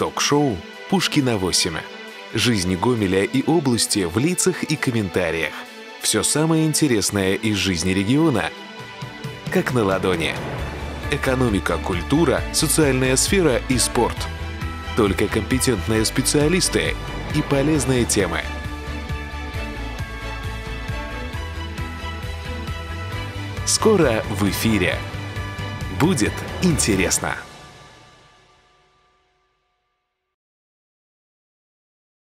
Ток-шоу «Пушкина 8». Жизнь Гомеля и области в лицах и комментариях. Все самое интересное из жизни региона как на ладони. Экономика, культура, социальная сфера и спорт. Только компетентные специалисты и полезные темы. Скоро в эфире. Будет интересно.